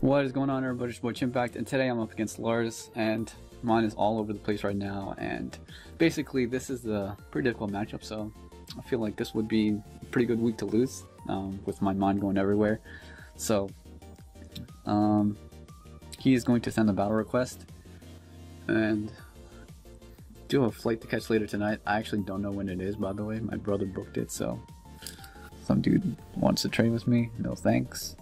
What is going on, everybody? It's your boy Chimpact, and today I'm up against Lars, and mine is all over the place right now. And basically, this is a pretty difficult matchup, so I feel like this would be a pretty good week to lose um, with my mind going everywhere. So, um, he is going to send a battle request, and do have a flight to catch later tonight. I actually don't know when it is, by the way. My brother booked it, so some dude wants to trade with me. No thanks.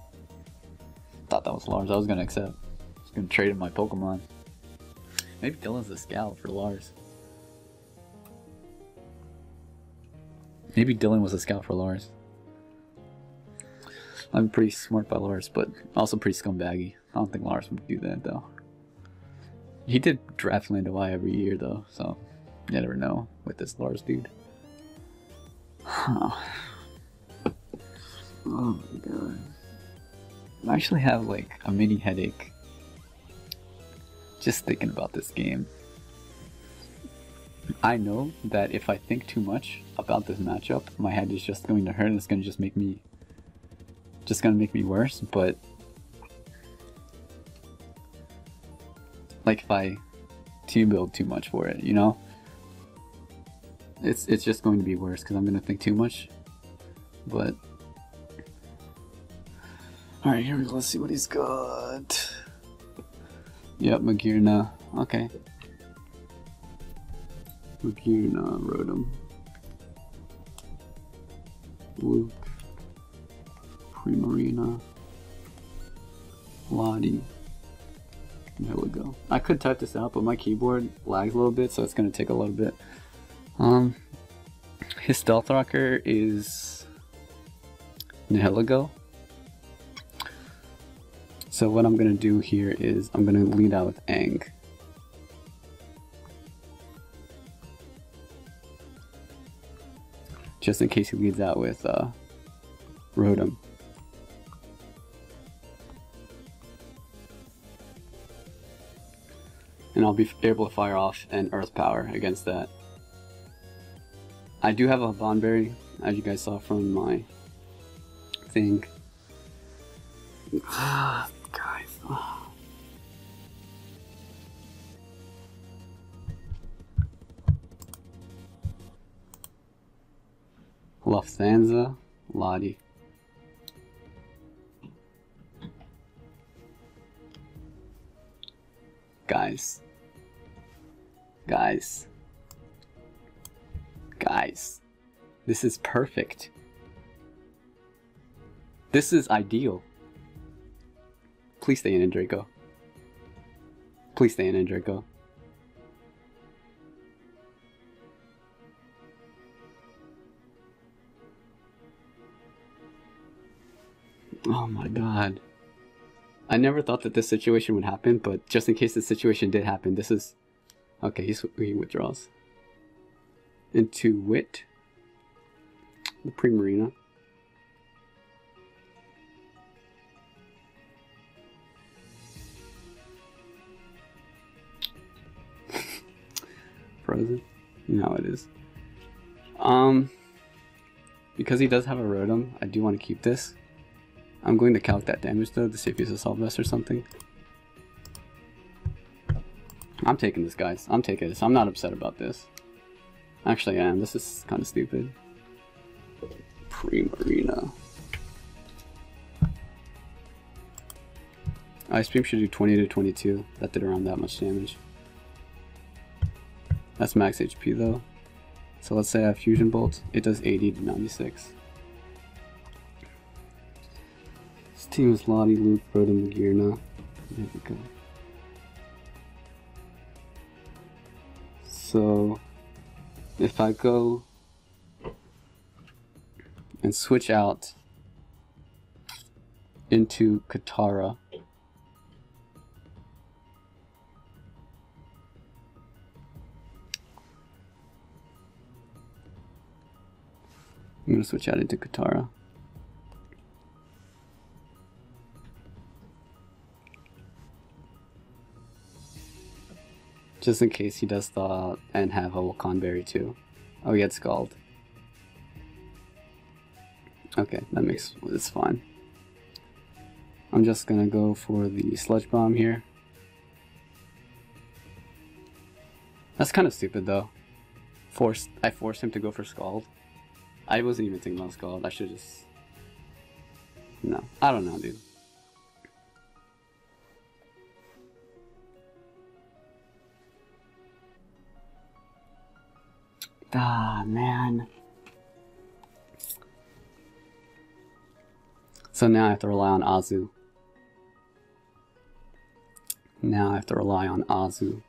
Thought that was Lars. I was gonna accept. I was gonna trade him my Pokemon. Maybe Dylan's a scout for Lars. Maybe Dylan was a scout for Lars. I'm pretty smart by Lars, but also pretty scumbaggy. I don't think Lars would do that though. He did draft Landawai every year though, so you never know with this Lars dude. Huh. Oh my god. I actually have like a mini headache just thinking about this game. I know that if I think too much about this matchup, my head is just going to hurt and it's going to just make me just going to make me worse, but like if I team build too much for it, you know? It's it's just going to be worse cuz I'm going to think too much. But Alright, here we go. Let's see what he's got. Yep, Magearna. Okay. Magearna, Rotom. Luke. Primarina. Lottie. There we go. I could type this out, but my keyboard lags a little bit, so it's going to take a little bit. Um, his Stealth Rocker is Nihilego. So what I'm going to do here is I'm going to lead out with Ang. Just in case he leads out with uh, Rotom. And I'll be able to fire off an Earth Power against that. I do have a Bond Berry, as you guys saw from my thing. Lufthansa, Lottie. Guys. Guys. Guys. This is perfect. This is ideal. Please stay in, Draco. Please stay in, Draco. Oh my god. I never thought that this situation would happen, but just in case this situation did happen, this is... Okay, he's, he withdraws. Into Wit. The Primarina. Frozen. How it is. Um, because he does have a Rotom, I do want to keep this. I'm going to calc that damage though to see if he's a Assault Vest or something. I'm taking this, guys. I'm taking this. I'm not upset about this. Actually, I am. This is kind of stupid. Primarina. Ice Beam should do 20 to 22. That did around that much damage. That's max HP though. So let's say I have Fusion Bolt. It does 80 to 96. Team is Lottie, Luke, Rotom, Magearna. There we go. So, if I go and switch out into Katara, I'm going to switch out into Katara. Just in case he does thaw and have a Wacan Berry too. Oh, he had Scald. Okay, that makes it's fine. I'm just gonna go for the Sludge Bomb here. That's kind of stupid though. Forced, I forced him to go for Scald. I wasn't even thinking about Scald. I should just... No, I don't know, dude. Ah, man. So now I have to rely on Azu. Now I have to rely on Azu.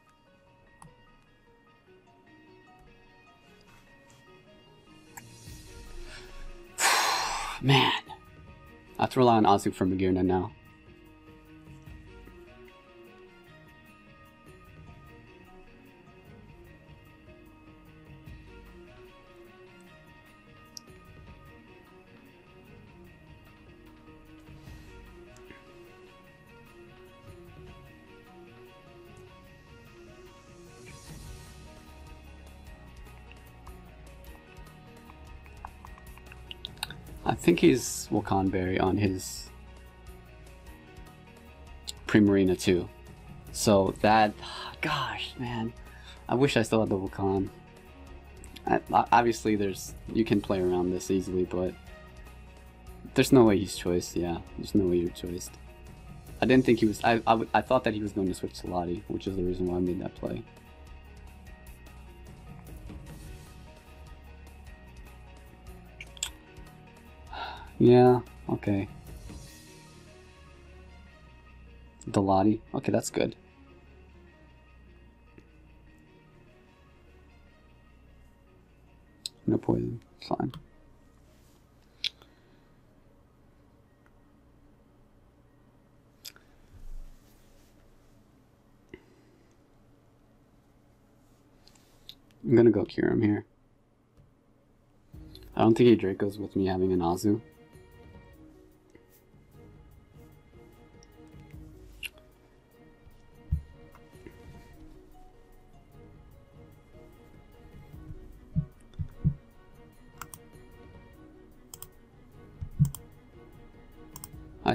Man. I have to rely on Azu for Magearna now. I think he's Wacan Berry on his Primarina too. So that, gosh, man, I wish I still had the Wacan. I, obviously, there's you can play around this easily, but there's no way he's choiced. Yeah, there's no way you're. I didn't think he was. I, I, I thought that he was going to switch to Lottie, which is the reason why I made that play. Yeah, okay. Delati. Okay, that's good. No poison. Fine. I'm gonna go cure him here. I don't think he Draco's with me having an Azu.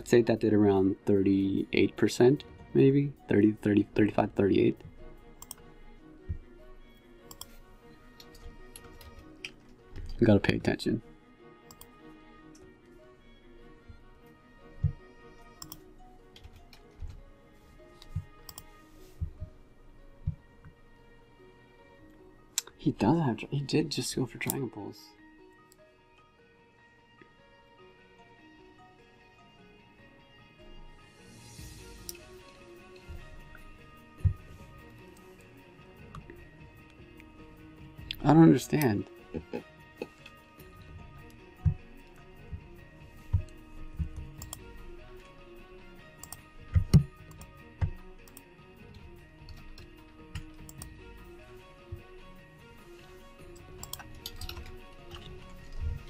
Say that did around 38%, maybe 30, 30, 35, 38. You gotta pay attention. He does have, he did just go for Dragon Pulse. I don't understand. How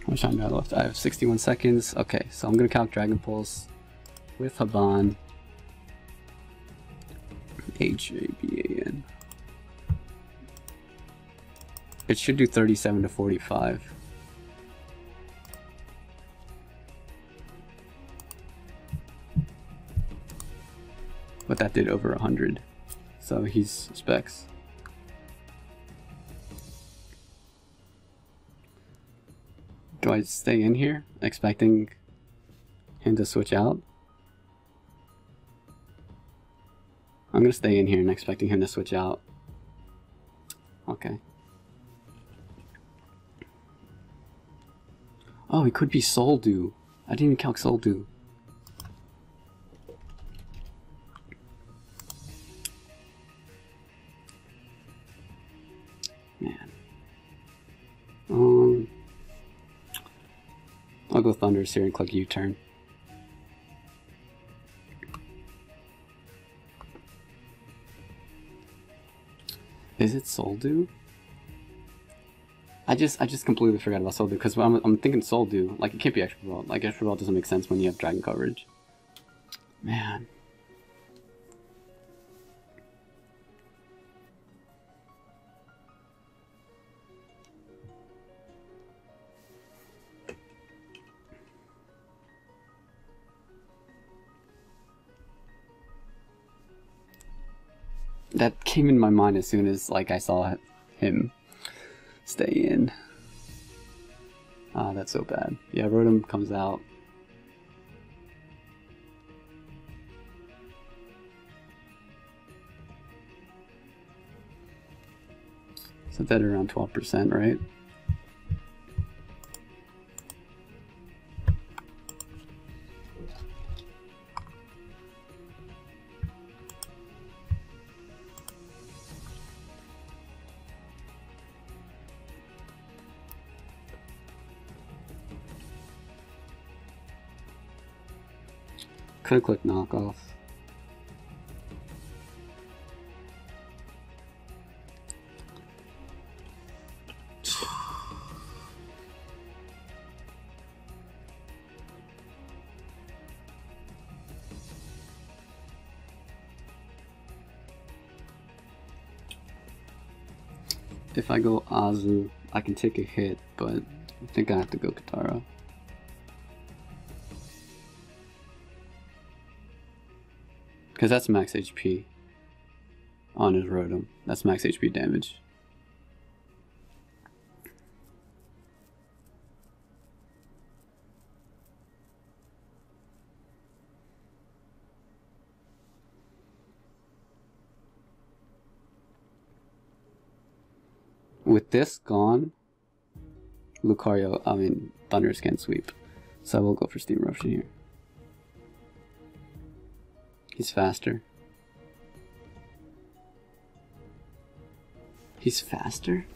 much time do I left? I have 61 seconds. Okay, so I'm gonna count Dragon Pulse with Haban. H A B A N. It should do 37 to 45. But that did over 100. So he's specs. Do I stay in here expecting him to switch out? I'm gonna stay in here and expecting him to switch out. Okay. Oh, he could be Soul Dew. I didn't even calc Soul Dew. Man. Um, I'll go Thunders here and click U-turn. Is it Soul Dew? I just I just completely forgot about Soul Dew because I'm, I'm thinking Soul Dew. Like it can't be Expert Belt. Like Expert Belt doesn't make sense when you have Dragon coverage. Man. That came in my mind as soon as like I saw him stay in. Ah, that's so bad. Yeah, Rotom comes out. So that around 12%, right? Could click knockoff. If I go Azu, I can take a hit, but I think I have to go Katara. Because that's max HP on his Rotom. That's max HP damage. With this gone, Lucario, I mean, Thundurus can sweep. So I will go for Steam Eruption here. He's faster. He's faster?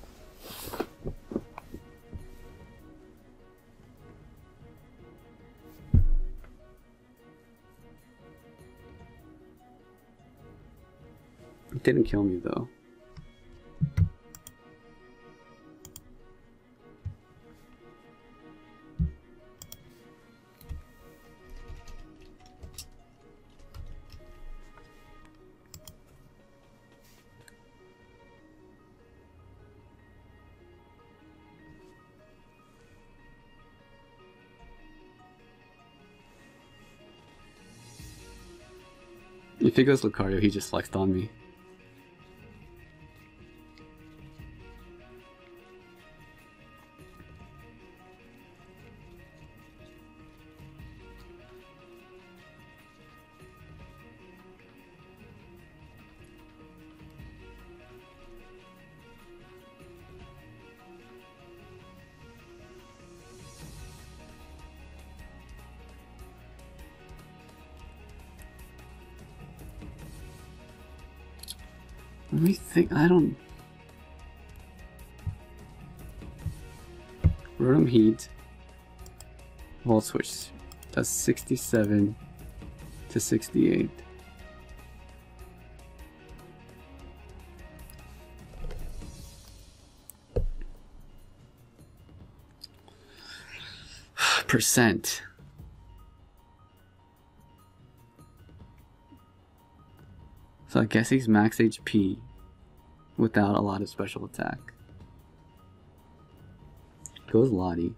It didn't kill me though. Goes Lucario, he just flexed on me. I don't. Rotom Heat. Volt Switch. That's 67 to 68. Percent. So I guess he's max HP without a lot of special attack. Goes Lottie.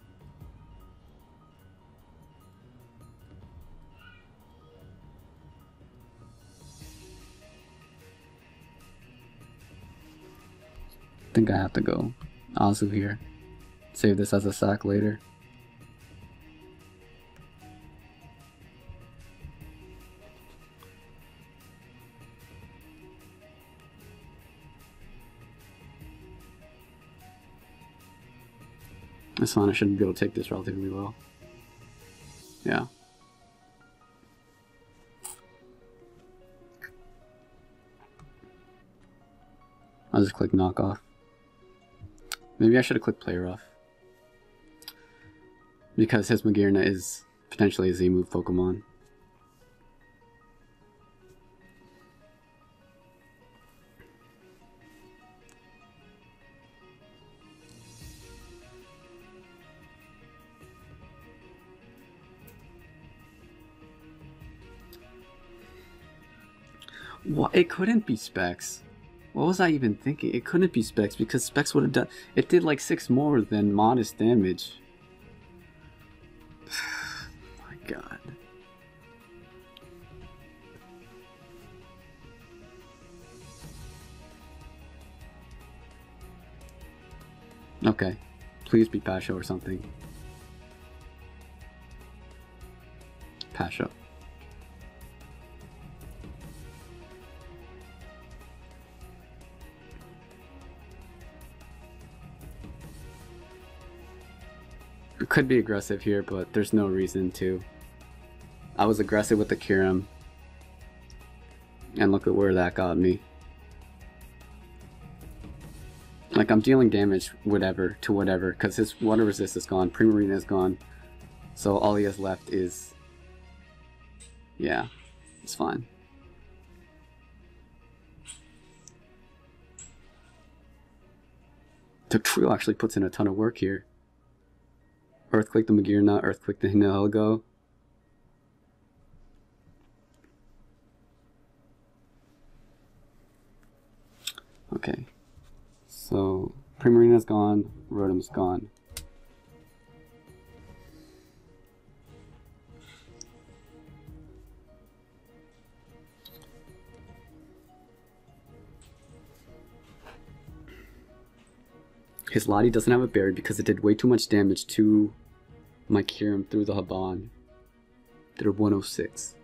think I have to go Azu here. Save this as a sack later. Asana should be able to take this relatively well. Yeah. I'll just click knock off. Maybe I should have clicked play rough. Because his Magearna is potentially a Z-move Pokemon. It couldn't be Specs. What was I even thinking? It couldn't be Specs because Specs would have done. It did like six more than modest damage. My god. Okay. Please be Passho or something. Passho. Could be aggressive here, but there's no reason to. I was aggressive with the Kyurem. And look at where that got me. Like, I'm dealing damage, whatever, to whatever, because his water resist is gone, Primarina is gone. So all he has left is... Yeah, it's fine. Dugtrio actually puts in a ton of work here. Earthquake the Magearna, Earthquake the Nihilego. Okay. So, Primarina's gone, Rotom's gone. His Lottie doesn't have a berry because it did way too much damage to my Kyurem through the Haban. A 106.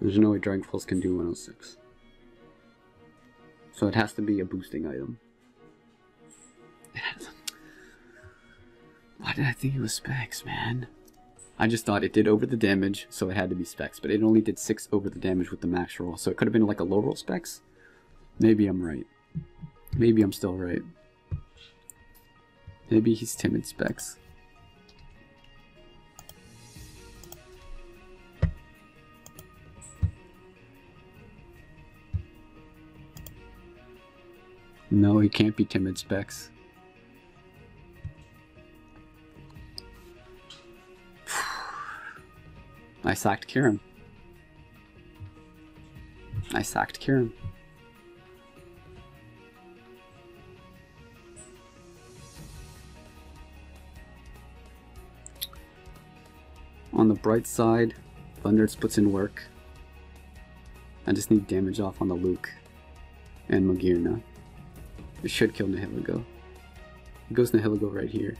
There's no way Dragon Pulse can do 106. So it has to be a boosting item. Why did I think it was specs, man? I just thought it did over the damage, so it had to be specs, but it only did 6 over the damage with the max roll, so it could have been like a low roll specs? Maybe I'm right. Maybe I'm still right. Maybe he's timid specs. No, he can't be timid specs. I sacked Kyurem. I sacked Kyurem. On the bright side, Thunder puts in work. I just need damage off on the Luke and Magearna. It should kill Nihilego. It goes Nihilego right here.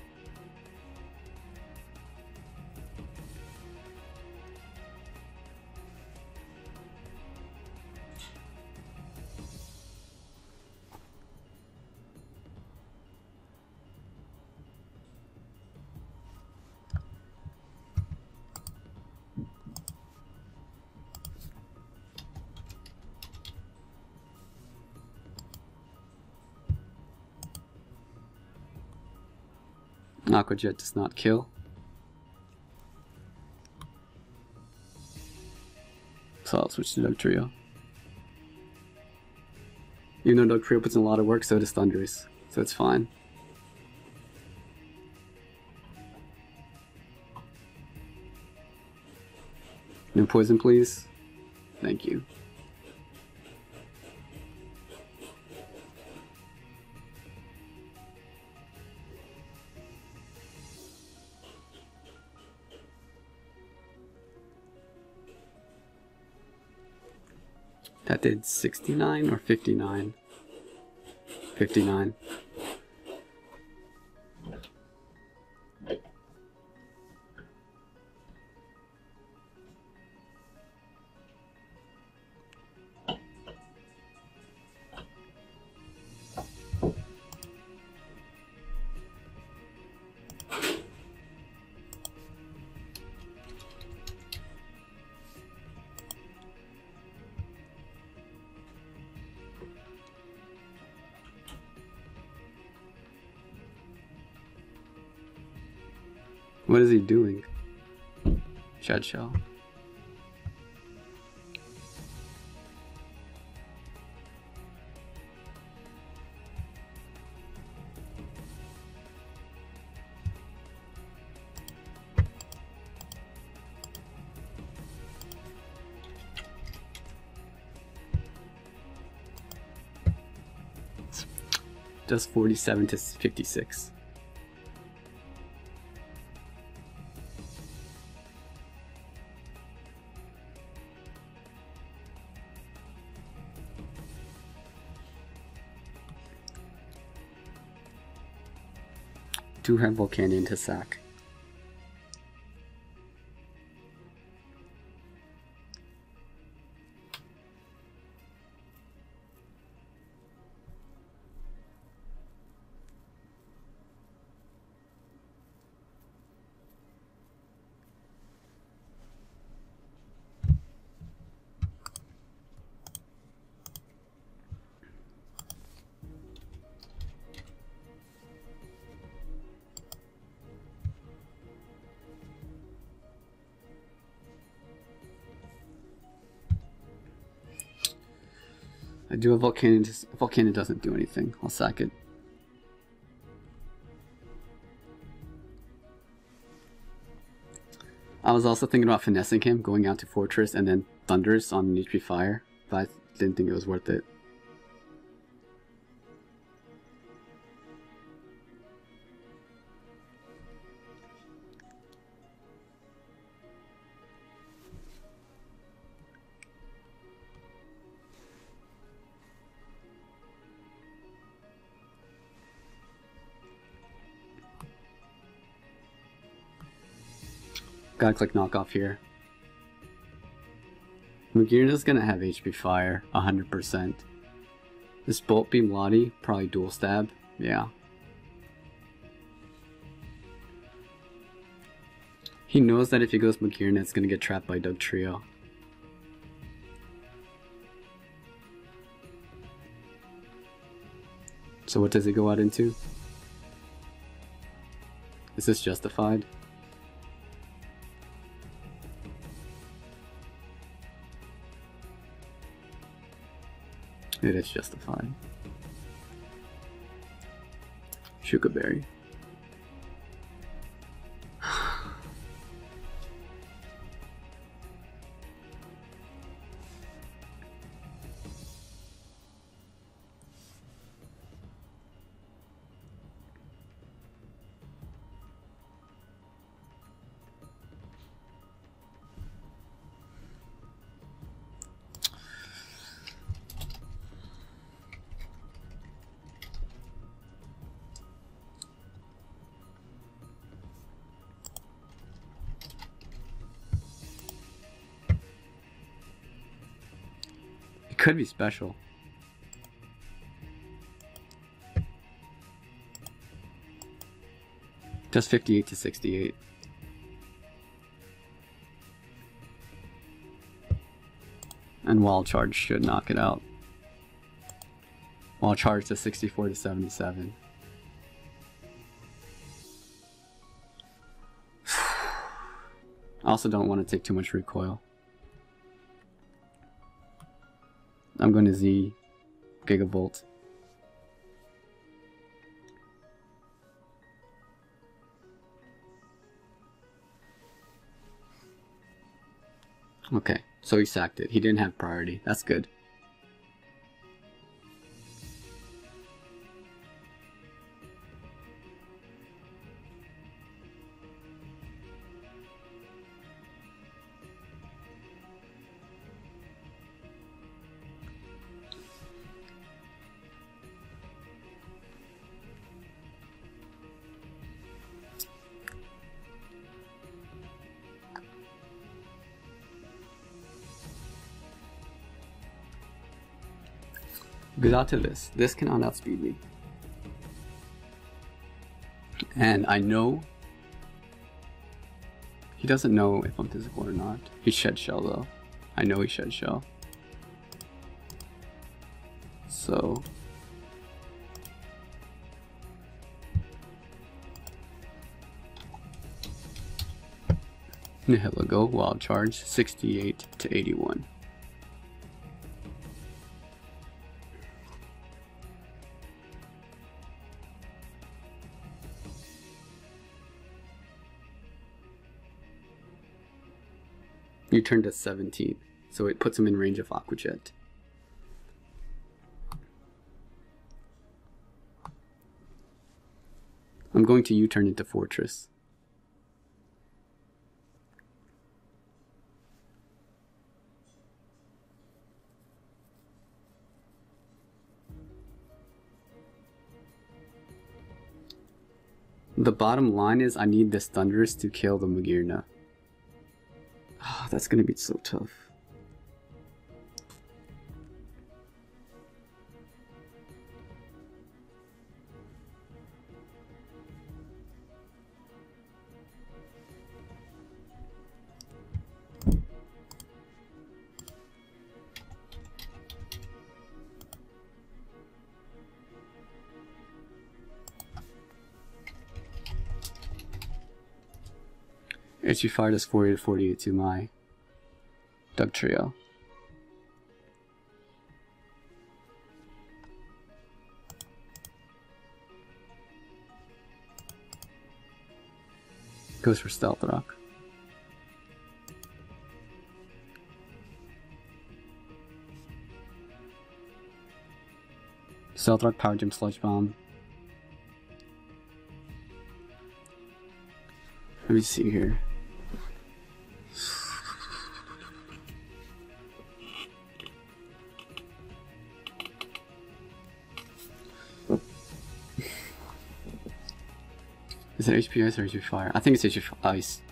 Aqua Jet does not kill. So I'll switch to Dugtrio. Even though Dugtrio puts in a lot of work, so does Thundurus. So it's fine. No poison, please. Thank you. Did 69 or 59? 59. What is he doing? Shed shell. Does 47 to 56. Do have Volcanion to sack. I do a volcano. Just, Volcanion doesn't do anything. I'll sack it. I was also thinking about finessing him, going out to Forretress and then Thunders on HP Fire, but I didn't think it was worth it. Gotta click knockoff here. is gonna have HP fire, 100%. This Bolt Beam Lottie, probably dual stab, yeah. He knows that if he goes Magearna, it's gonna get trapped by Dugtrio. So what does he go out into? Is this justified? It is justified. Shuca Berry. Be special. Just 58 to 68. And Wild Charge should knock it out. Wild Charge to 64 to 77. I also don't want to take too much recoil. I'm going to Z Gigavolt. Okay, so he sacked it. He didn't have priority. That's good. Glottilus. This This cannot outspeed me. And I know he doesn't know if I'm physical or not. He shed shell though. I know he shed shell. So Nihilego wild charge 68 to 81. U-turn to 17, so it puts him in range of Aqua Jet. I'm going to U-turn into Forretress. The bottom line is I need this Thundurus to kill the Magearna. Oh, that's gonna be so tough. HP Fire does 40 to 48 to my Dugtrio. Goes for Stealth Rock. Stealth Rock, Power Gem, Sludge Bomb. Let me see here. Is it HP Ice or HP Fire? I think it's HP Ice.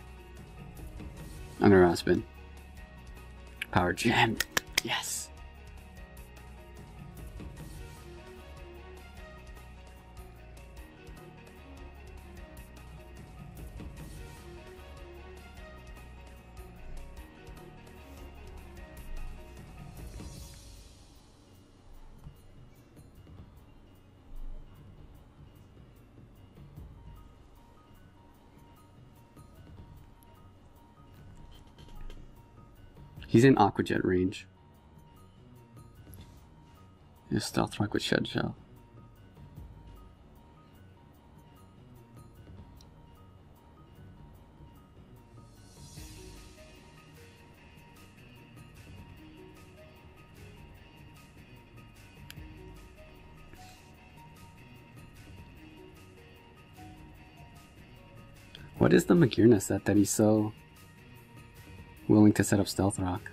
I'm gonna spin. Power Gem. Yes. He's in Aqua Jet range. His Stealth Rock with Shed Shell. What is the Magearna set that he's so willing to set up Stealth Rock.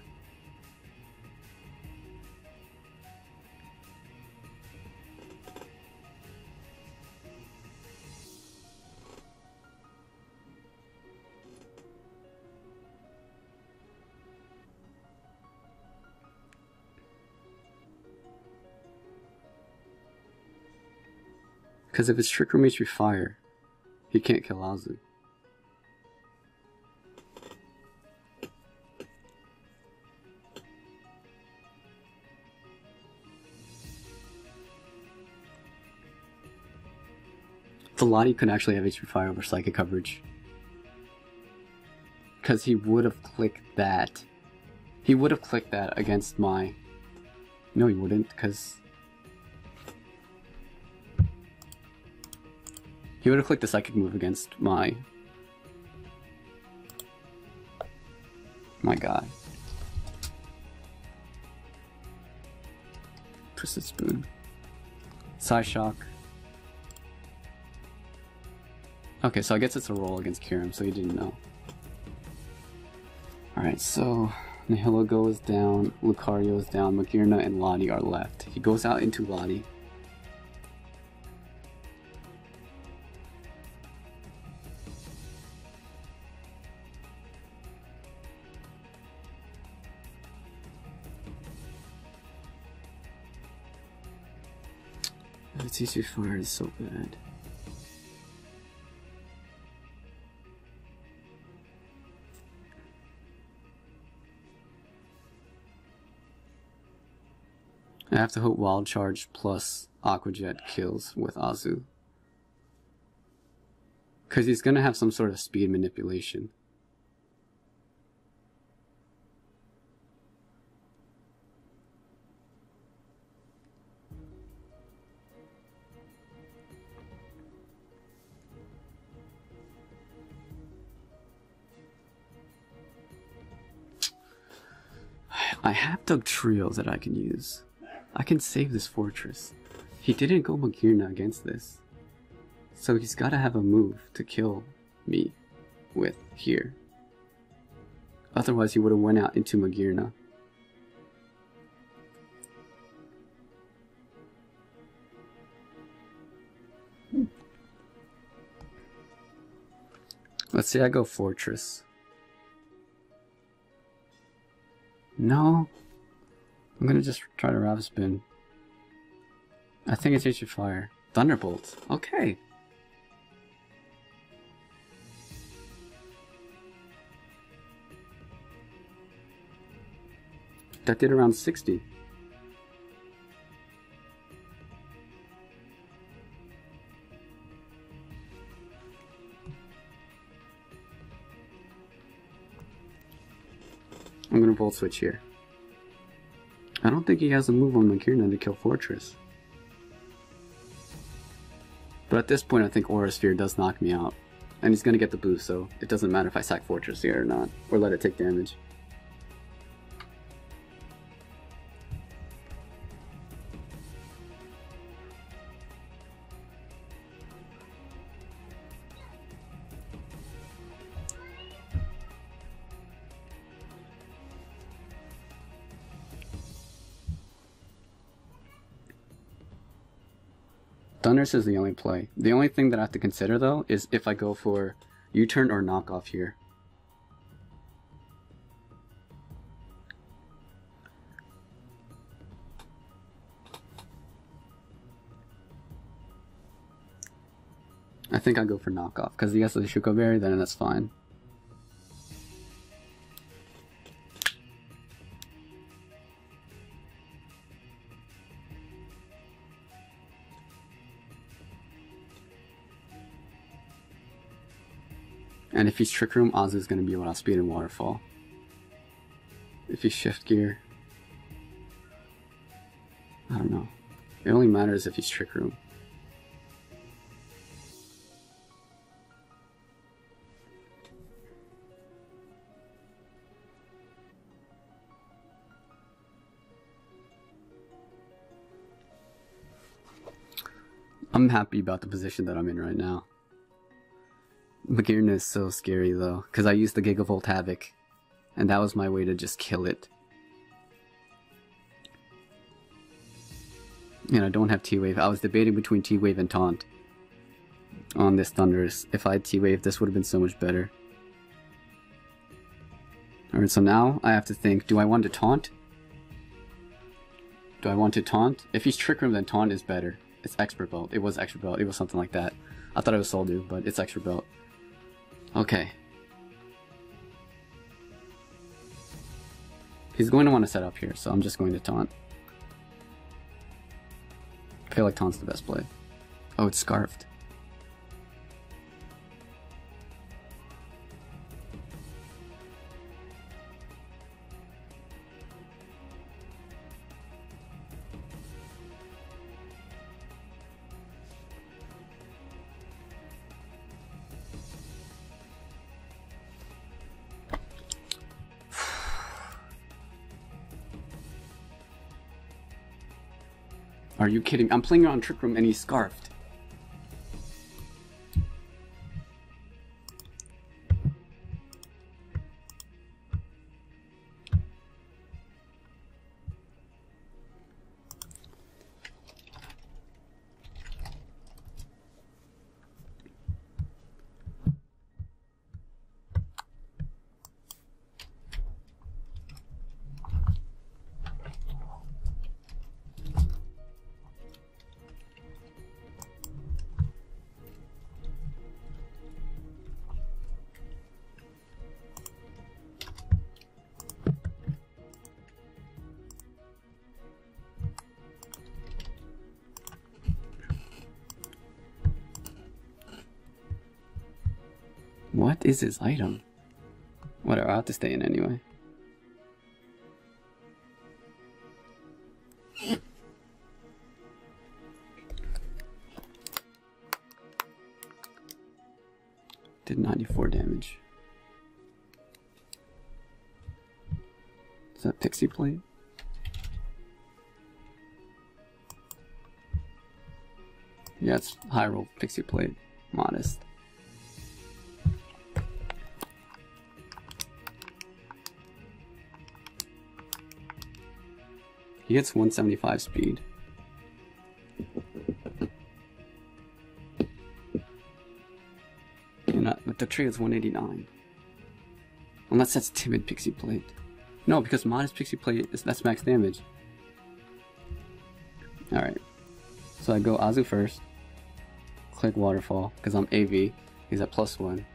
Because if his Trick Room HP Fire, he can't kill Azu. Velati could actually have HP Fire over Psychic coverage. Because he would have clicked that. He would have clicked that against my... No, he wouldn't, because... He would have clicked the Psychic move against my... My guy. Twisted Spoon. Psyshock. Okay, so I guess it's a roll against Kyurem, so he didn't know. Alright, so Nihilego goes down, Lucario is down, Magearna and Lottie are left. He goes out into Lottie. The TC Fire is so bad. I have to hope Wild Charge plus Aqua Jet kills with Azu. Because he's going to have some sort of speed manipulation. I have Dugtrio that I can use. I can save this Forretress. He didn't go Magearna against this. So he's gotta have a move to kill me with here. Otherwise he would have went out into Magearna. Let's say I go Forretress. No. I'm gonna just try to Rapid Spin. I think it's HP Fire. Thunderbolt. Okay. That did around 60. I'm gonna Volt Switch here. I don't think he has a move on Magearna to kill Forretress. But at this point I think Aura Sphere does knock me out. And he's gonna get the boost, so it doesn't matter if I sack Forretress here or not, or let it take damage. Thundurus is the only play. The only thing that I have to consider though is if I go for U-turn or knockoff here. I think I'll go for knockoff because has the Shuca Berry, then that's fine. And if he's Trick Room, Oz is going to be able to speed and Waterfall. If he's Shift Gear, I don't know. It only matters if he's Trick Room. I'm happy about the position that I'm in right now. Magearna is so scary though, because I used the Gigavolt Havoc, and that was my way to just kill it. And I don't have T-Wave. I was debating between T-Wave and Taunt on this Thundurus. If I had T-Wave, this would have been so much better. Alright, so now I have to think, do I want to Taunt? Do I want to Taunt? If he's Trick Room, then Taunt is better. It's Expert Belt. It was Expert Belt. It was something like that. I thought it was Soul Dew, but it's Expert Belt. Okay. He's going to want to set up here, so I'm just going to taunt. I feel like taunt's the best play. Oh, it's scarfed. Are you kidding? I'm playing on Trick Room and he's scarfed. What is his item? Whatever, i have to stay in anyway. Did 94 damage. Is that Pixie Plate? Yeah, it's roll Pixie Plate. Modest. He gets 175 speed. And uh, Dugtrio is 189. Unless that's timid pixie plate. No, because modest pixie plate is that's max damage. Alright. So I go Azu first. Click waterfall, because I'm AV. He's at plus one.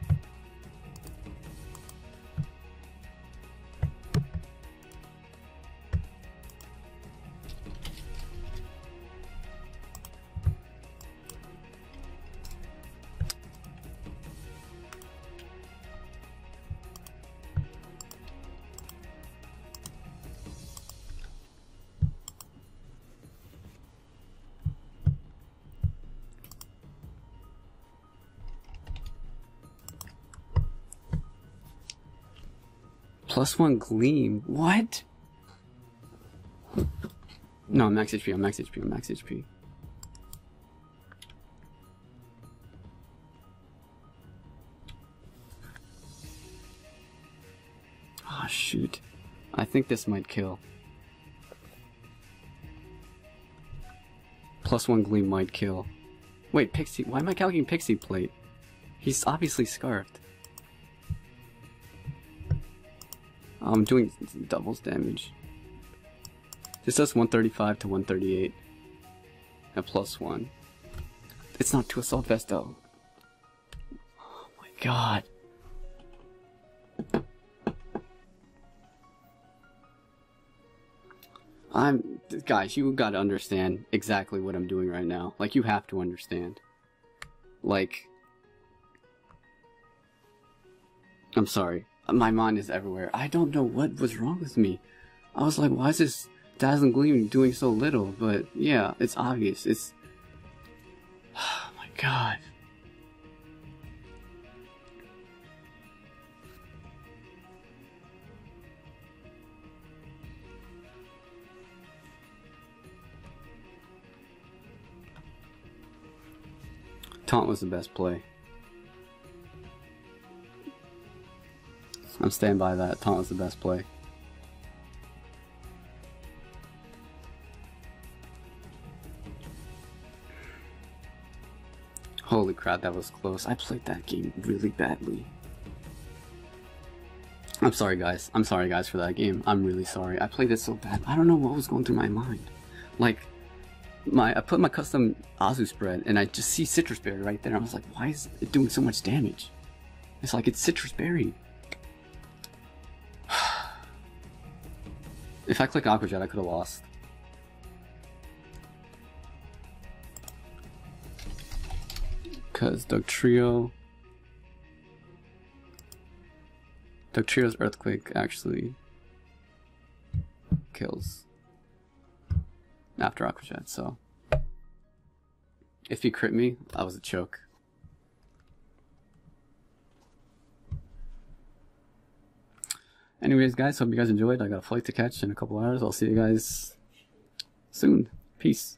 Plus one gleam. What? No, max HP, I'm max HP, I'm max HP. Oh ah, shoot. I think this might kill. Plus one gleam might kill. Wait, Pixie, why am I calculating Pixie Plate? He's obviously scarfed. I'm doing doubles damage. This does 135 to 138 at plus one. It's not to assault vest though. Oh my god. I'm guys, you gotta understand exactly what I'm doing right now. Like you have to understand. Like I'm sorry. My mind is everywhere. I don't know what was wrong with me. I was like, why is this Dazzling Gleam doing so little? But yeah, it's obvious. It's. Oh my god. Taunt was the best play. I'm staying by that. Taunt was the best play. Holy crap, that was close. I played that game really badly. I'm sorry guys. I'm sorry guys for that game. I'm really sorry. I played it so bad. I don't know what was going through my mind. Like, my I put my custom Azu spread and I just see Sitrus Berry right there. I was like, why is it doing so much damage? It's like it's Sitrus Berry. If I click Aqua Jet, I could have lost. Because Dugtrio... Dugtrio's Earthquake actually kills after Aqua Jet, so... If he crit me, that was a choke. Anyways, guys, hope you guys enjoyed. I got a flight to catch in a couple hours. I'll see you guys soon. Peace.